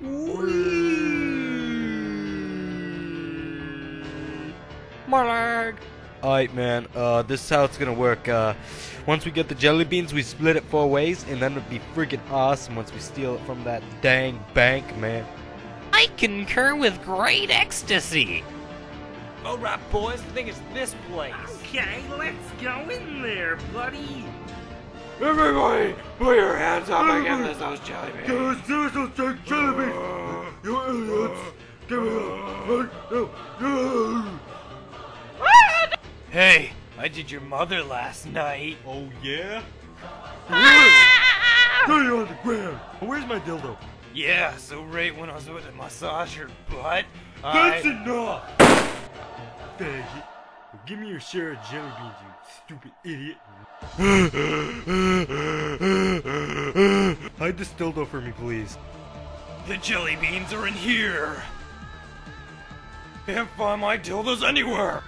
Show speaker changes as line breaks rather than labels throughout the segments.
My leg. Alright, man. Uh, this is how it's gonna work. Uh, once we get the jelly beans, we split it four ways, and then it'd be freaking awesome once we steal it from that dang bank, man.
I concur with great ecstasy.
Alright, boys, I think it's this place.
Okay, let's go in there, buddy.
Everybody, put your hands up and give us those jelly beans.
Give us those take jelly beans. You idiots. Give me up. No, no.
Hey, I did your mother last night.
Oh, yeah?
Lay on the ground. Where's my dildo?
Yeah, so right when I was about to massage her butt,
That's
I...
enough. Faggot. Give me your share of jelly beans, you stupid idiot.
Hide this dildo for me, please.
The jelly beans are in here. Can't find my dildos anywhere.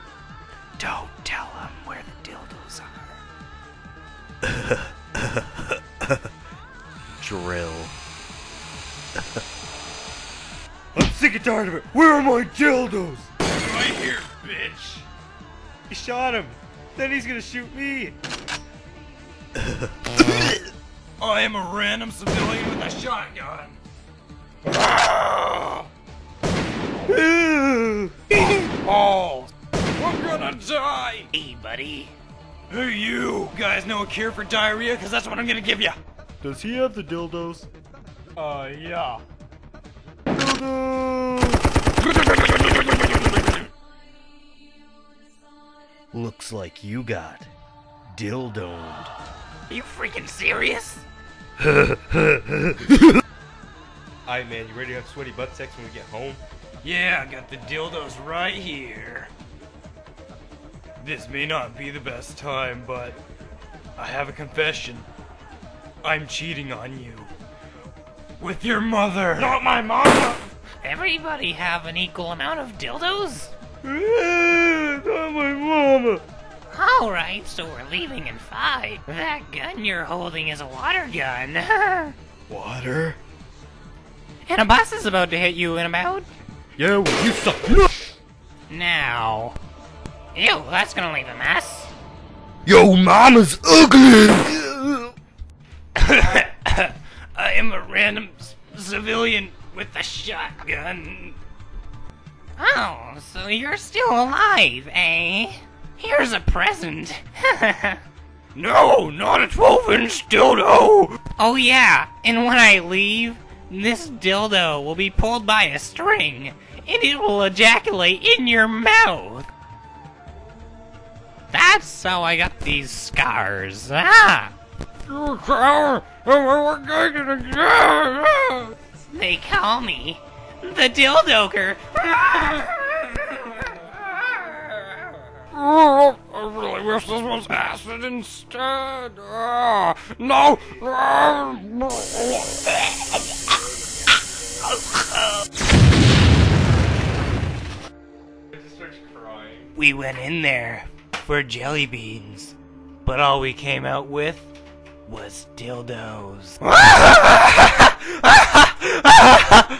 Don't tell him where the dildos are.
Drill.
I'm sick and tired of it. Where are my dildos?
Right here, bitch.
He shot him. Then he's gonna shoot me.
I am a random civilian with a shotgun. Oh, I'm gonna die.
Hey, buddy.
Hey, you guys know a cure for diarrhea? Cause that's what I'm gonna give you.
Does he have the dildos?
Uh, yeah.
Looks like you got dildoed.
Are you freaking serious?
Alright, man, you ready to have sweaty butt sex when we get home?
Yeah, I got the dildos right here. This may not be the best time, but I have a confession. I'm cheating on you. With your mother. Not my mom!
Everybody have an equal amount of dildos?
Not my mama.
Alright, so we're leaving in five. That gun you're holding is a water gun.
Water?
and a bus is about to hit you in about.
Yeah, well, you suck.
Now. Ew, that's gonna leave a mess.
Yo, mama's ugly.
I am a random civilian with a shotgun.
Oh, so you're still alive, eh? Here's a present.
No, not a 12 inch dildo.
oh, yeah, and when I leave, this dildo will be pulled by a string, and it will ejaculate in your mouth. That's how I got these scars. Ah! They call me the DillDoker.
Oh, I really wish this was acid instead. Ah, no. We went in there for jelly beans, but all we came out with was dildos.